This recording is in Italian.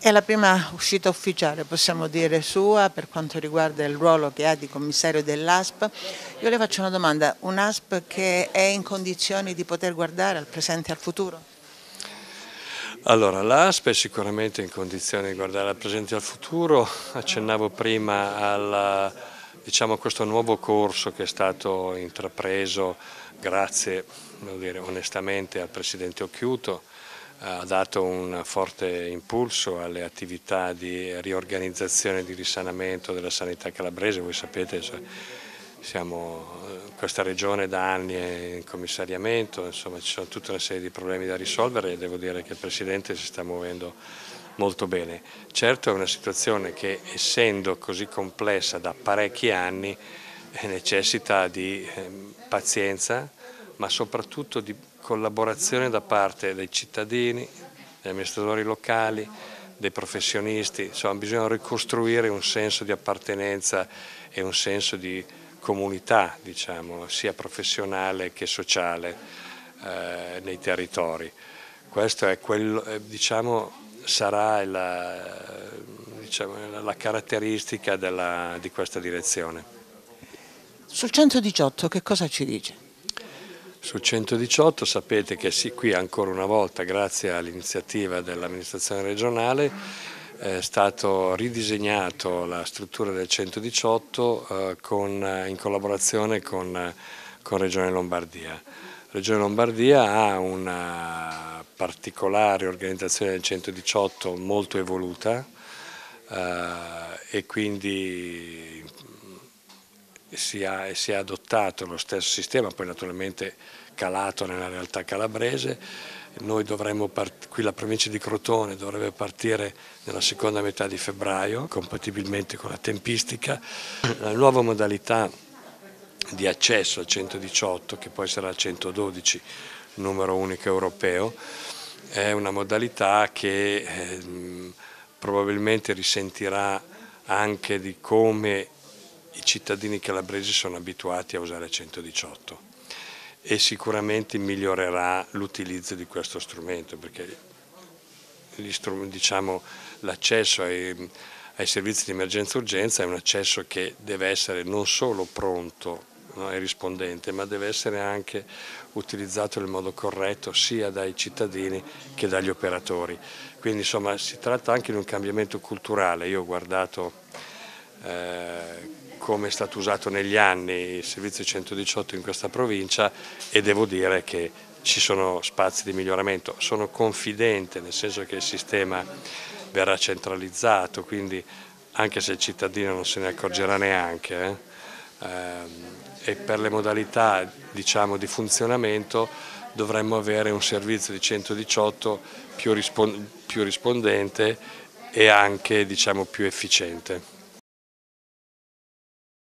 È la prima uscita ufficiale, possiamo dire, sua per quanto riguarda il ruolo che ha di commissario dell'ASP. Io le faccio una domanda, un ASP che è in condizioni di poter guardare al presente e al futuro? Allora, l'ASP è sicuramente in condizioni di guardare al presente e al futuro. Accennavo prima al, diciamo, a questo nuovo corso che è stato intrapreso grazie, dire, onestamente, al Presidente Occhiuto, ha dato un forte impulso alle attività di riorganizzazione e di risanamento della sanità calabrese, voi sapete cioè, siamo, questa regione da anni è in commissariamento, insomma ci sono tutta una serie di problemi da risolvere e devo dire che il Presidente si sta muovendo molto bene. Certo è una situazione che essendo così complessa da parecchi anni eh, necessita di eh, pazienza ma soprattutto di collaborazione da parte dei cittadini, degli amministratori locali, dei professionisti, insomma bisogna ricostruire un senso di appartenenza e un senso di comunità, diciamo, sia professionale che sociale eh, nei territori. Questo è quello, eh, diciamo, sarà la, diciamo, la caratteristica della, di questa direzione. Sul 118 che cosa ci dice? Sul 118 sapete che qui ancora una volta, grazie all'iniziativa dell'amministrazione regionale, è stato ridisegnato la struttura del 118 eh, con, in collaborazione con, con Regione Lombardia. Regione Lombardia ha una particolare organizzazione del 118 molto evoluta eh, e quindi si, ha, si è adottato lo stesso sistema, poi naturalmente calato nella realtà calabrese, noi dovremmo qui la provincia di Crotone dovrebbe partire nella seconda metà di febbraio, compatibilmente con la tempistica. La nuova modalità di accesso al 118, che poi sarà il 112, numero unico europeo, è una modalità che eh, probabilmente risentirà anche di come i cittadini calabresi sono abituati a usare 118 e sicuramente migliorerà l'utilizzo di questo strumento perché diciamo, l'accesso ai, ai, servizi di emergenza urgenza è un accesso che deve essere non solo pronto no, e rispondente ma deve essere anche utilizzato nel modo corretto sia dai cittadini che dagli operatori. Quindi insomma si tratta anche di un cambiamento culturale, io ho guardato eh, come è stato usato negli anni il servizio 118 in questa provincia e devo dire che ci sono spazi di miglioramento. Sono confidente nel senso che il sistema verrà centralizzato, quindi anche se il cittadino non se ne accorgerà neanche, eh, ehm, e per le modalità diciamo, di funzionamento dovremmo avere un servizio di 118 più, rispondente e anche diciamo, più efficiente.